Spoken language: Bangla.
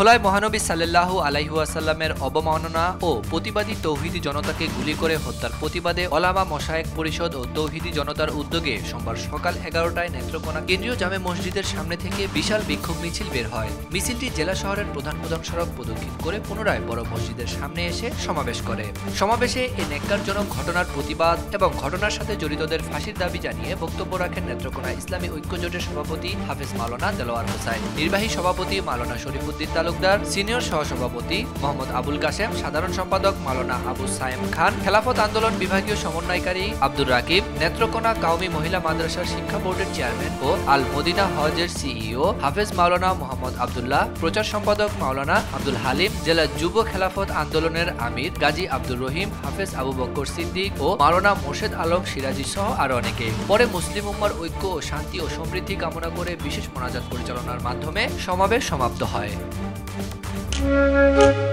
ভোলায় মহানবী সাল্লাল্লাহু আলাইহুয়াসাল্লামের অবমাননা ও প্রতিবাদী তৌহিদি জনতাকে গুলি করে হত্যার প্রতিবাদে অলামা মশায়েক পরিষদ ও তৌহিদি জনতার উদ্যোগে সোমবার সকাল এগারোটায় নেত্রকোনা কেন্দ্রীয় জামে মসজিদের সামনে থেকে বিশাল বিক্ষোভ মিছিল বের হয়। মিছিলটি জেলা শহরের প্রধান প্রধান সড়ক প্রদক্ষিণ করে পুনরায় বড় মসজিদের সামনে এসে সমাবেশ করে। সমাবেশে এই নেককারজনক ঘটনার প্রতিবাদ এবং ঘটনার সাথে জড়িতদের ফাঁসির দাবি জানিয়ে বক্তব্য রাখেন নেত্রকোনা ইসলামী ঐক্যজোটের সভাপতি হাফেজ মাওলানা দেলোয়ার হোসাইন। নির্বাহী সভাপতি মাওলানা শরীফুদ্দিন তালুকদার সিনিয়র সহসভাপতি মোহাম্মদ আবুল কাশেম, সাধারণ সম্পাদক মাওলানা আবু সায়েম খান, খেলাফত আন্দোলন বিভাগীয় সমন্বয়কারী আব্দুর রাকিব, নেত্রকোনা কাউমি মহিলা মাদ্রাসার শিক্ষা বোর্ডের চেয়ারম্যান ও আল মদিনা হজের সিইও হাফেজ মাওলানা মোহাম্মদ আবদুল্লাহ, প্রচার সম্পাদক মাওলানা আব্দুল হালিম, জেলা যুব খেলাফত আন্দোলনের আমির গাজী আব্দুর রহিম, হাফেজ আবু বক্কর সিদ্দিক ও মাওলানা মোর্শেদ আলম সিরাজি সহ আরও অনেকে। পরে মুসলিম উম্মার ঐক্য ও শান্তি ও সমৃদ্ধি কামনা করে বিশেষ মোনাজাত পরিচালনার মাধ্যমে সমাবেশ সমাপ্ত হয়। Música